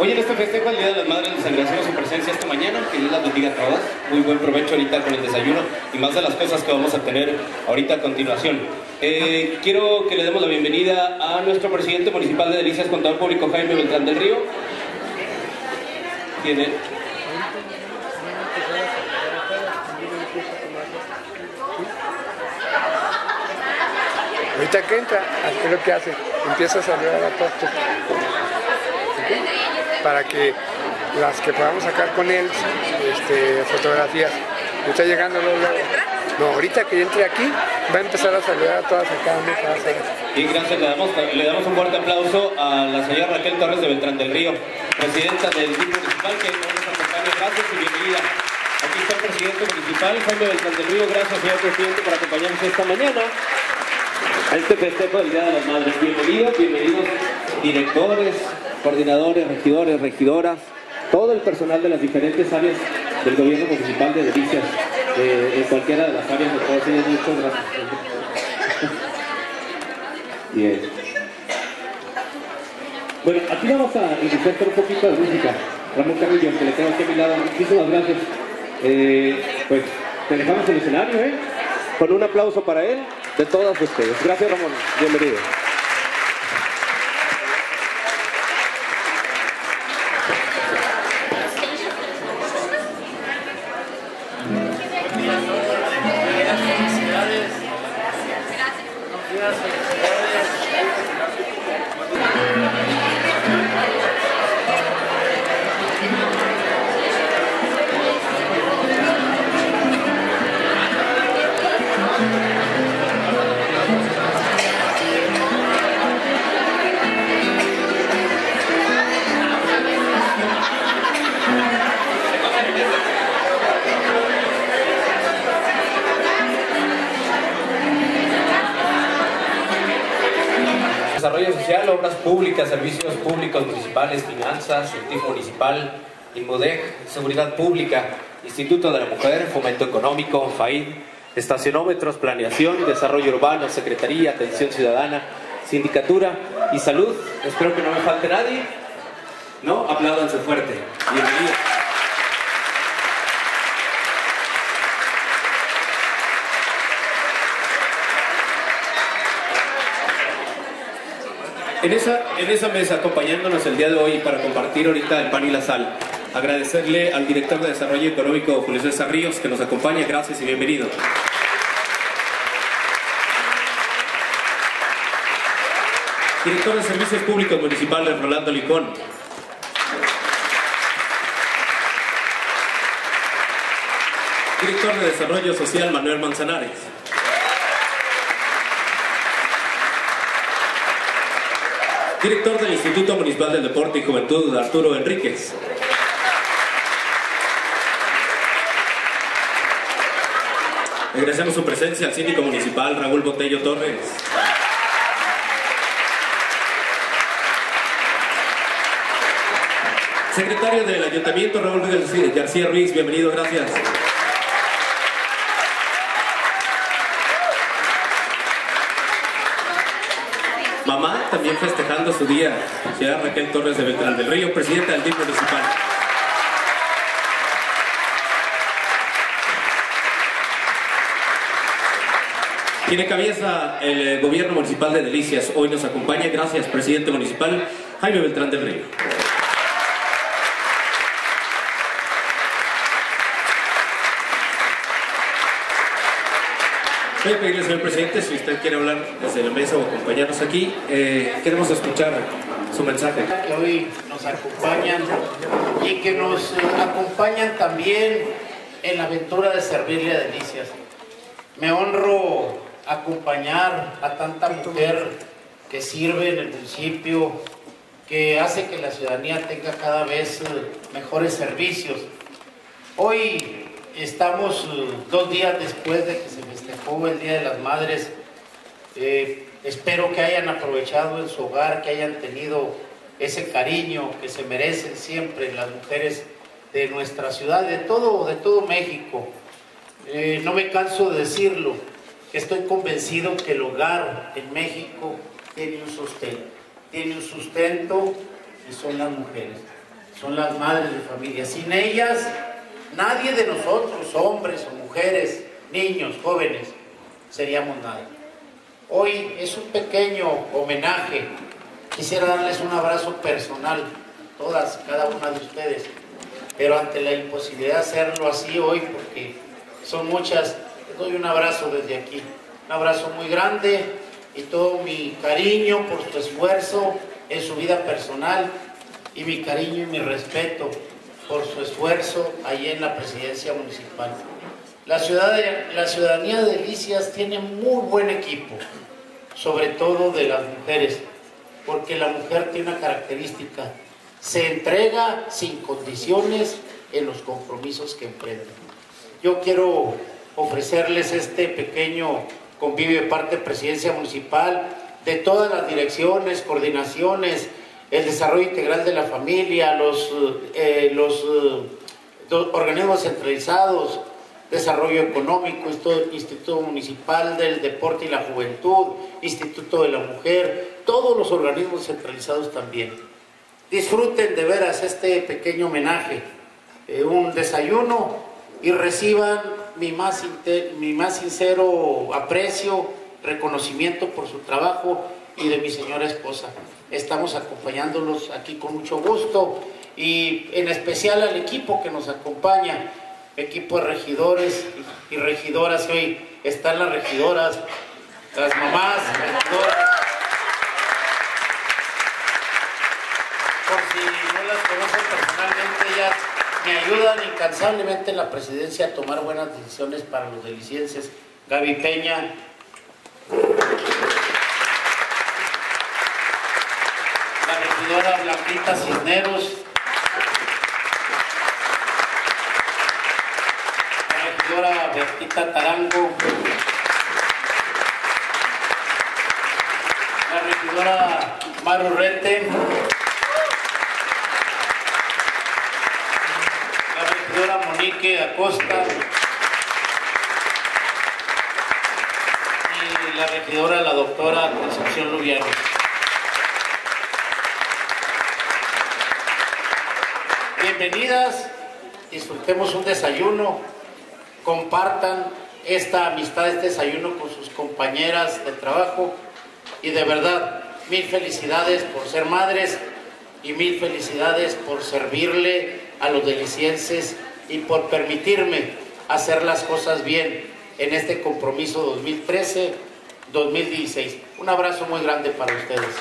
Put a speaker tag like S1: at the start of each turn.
S1: Hoy en este festejo, el Día de las Madres, les agradecemos su presencia esta mañana, que Dios las bendiga a todas. Muy buen provecho ahorita con el desayuno y más de las cosas que vamos a tener ahorita a continuación. Eh, quiero que le demos la bienvenida a nuestro presidente municipal de Delicias, contador público Jaime Beltrán del Río. Tiene
S2: Ahorita que entra, ¿qué es lo que hace? Empieza a saludar a todos. Para que las que podamos sacar con él este, fotografías. Está llegando luego. No, ahorita que entre aquí, va a empezar a saludar a todas acá.
S1: Y gracias, le damos, le damos un fuerte aplauso a la señora Raquel Torres de Beltrán del Río, presidenta del DIC municipal, que nos acompaña. Gracias y bienvenida. Aquí está el presidente municipal, Jaime Beltrán del Río. Gracias, señor presidente, por acompañarnos esta mañana a este festejo del Día de las Madres. Bienvenidos, bienvenidos directores, coordinadores, regidores, regidoras, todo el personal de las diferentes áreas del gobierno municipal de Delicias, eh, en cualquiera de las áreas de todos ellos. Muchas gracias. Bien. Bueno, aquí vamos a iniciar un poquito de música. Ramón Carrillo, que le tengo aquí a mi lado. Muchísimas gracias. Eh, pues te dejamos el escenario, ¿eh? Con un aplauso para él de todas ustedes. Gracias, Ramón. Bienvenido. Social, obras públicas, servicios públicos municipales, finanzas, el municipal, INMUDEC, seguridad pública, Instituto de la Mujer, Fomento Económico, FAID, estacionómetros, planeación, desarrollo urbano, secretaría, atención ciudadana, sindicatura y salud. Espero que no me falte nadie. ¿No? Apláudanse fuerte. Bienvenidos. En esa, en esa mesa, acompañándonos el día de hoy para compartir ahorita el pan y la sal, agradecerle al director de Desarrollo Económico, Julio César Ríos, que nos acompaña. Gracias y bienvenido. Director de Servicios Públicos Municipales, Rolando Licón. Director de Desarrollo Social, Manuel Manzanares. Director del Instituto Municipal del Deporte y Juventud, Arturo Enríquez. Agradecemos su presencia al síndico municipal Raúl Botello Torres. Secretario del Ayuntamiento Raúl García Ruiz, bienvenido, gracias. Mamá también festejando su día, señora Raquel Torres de Beltrán del Río, presidenta del DIF municipal. Tiene cabeza el gobierno municipal de Delicias. Hoy nos acompaña, gracias, presidente municipal Jaime Beltrán del Río. Voy a pedirle, señor presidente, si usted quiere hablar desde la mesa o acompañarnos aquí, eh, queremos escuchar su mensaje.
S3: Que hoy nos acompañan y que nos acompañan también en la aventura de servirle a Delicias. Me honro acompañar a tanta mujer que sirve en el municipio, que hace que la ciudadanía tenga cada vez mejores servicios. Hoy estamos dos días después de que se festejó el Día de las Madres. Eh, espero que hayan aprovechado en su hogar, que hayan tenido ese cariño que se merecen siempre las mujeres de nuestra ciudad, de todo, de todo México. Eh, no me canso de decirlo, estoy convencido que el hogar en México tiene un sustento, tiene un sustento y son las mujeres. son las madres de familia. Sin ellas, nadie de nosotros, hombres o mujeres, niños, jóvenes, seríamos nada. Hoy es un pequeño homenaje. Quisiera darles un abrazo personal, todas, cada una de ustedes, pero ante la imposibilidad de hacerlo así hoy, porque son muchas, les doy un abrazo desde aquí, un abrazo muy grande y todo mi cariño por su esfuerzo en su vida personal y mi cariño y mi respeto por su esfuerzo ahí en la presidencia municipal. La, ciudad la ciudadanía de Delicias tiene muy buen equipo, sobre todo de las mujeres, porque la mujer tiene una característica, se entrega sin condiciones en los compromisos que emprende. Yo quiero ofrecerles este pequeño convivio de parte de Presidencia Municipal, de todas las direcciones, coordinaciones, el desarrollo integral de la familia, los, eh, los eh, organismos centralizados, desarrollo económico, Instituto Municipal del Deporte y la Juventud, Instituto de la Mujer, todos los organismos centralizados también. Disfruten de veras este pequeño homenaje, eh, un desayuno y reciban mi más, mi más sincero aprecio, reconocimiento por su trabajo y de mi señora esposa. Estamos acompañándolos aquí con mucho gusto y en especial al equipo que nos acompaña, equipo de regidores y regidoras. Hoy están las regidoras, las mamás, regidoras. Por si no las conocen personalmente, ellas me ayudan incansablemente en la presidencia a tomar buenas decisiones para los delicienses. Gaby Peña, regidora Blanquita Cisneros, la regidora Bertita Tarango, la regidora Maru Rete, la regidora Monique Acosta, la regidora, la doctora Concepción Lubiano. Bienvenidas, disfrutemos un desayuno, compartan esta amistad, este desayuno con sus compañeras de trabajo y de verdad, mil felicidades por ser madres y mil felicidades por servirle a los delicienses y por permitirme hacer las cosas bien en este compromiso 2013 2016. Un abrazo muy grande para ustedes.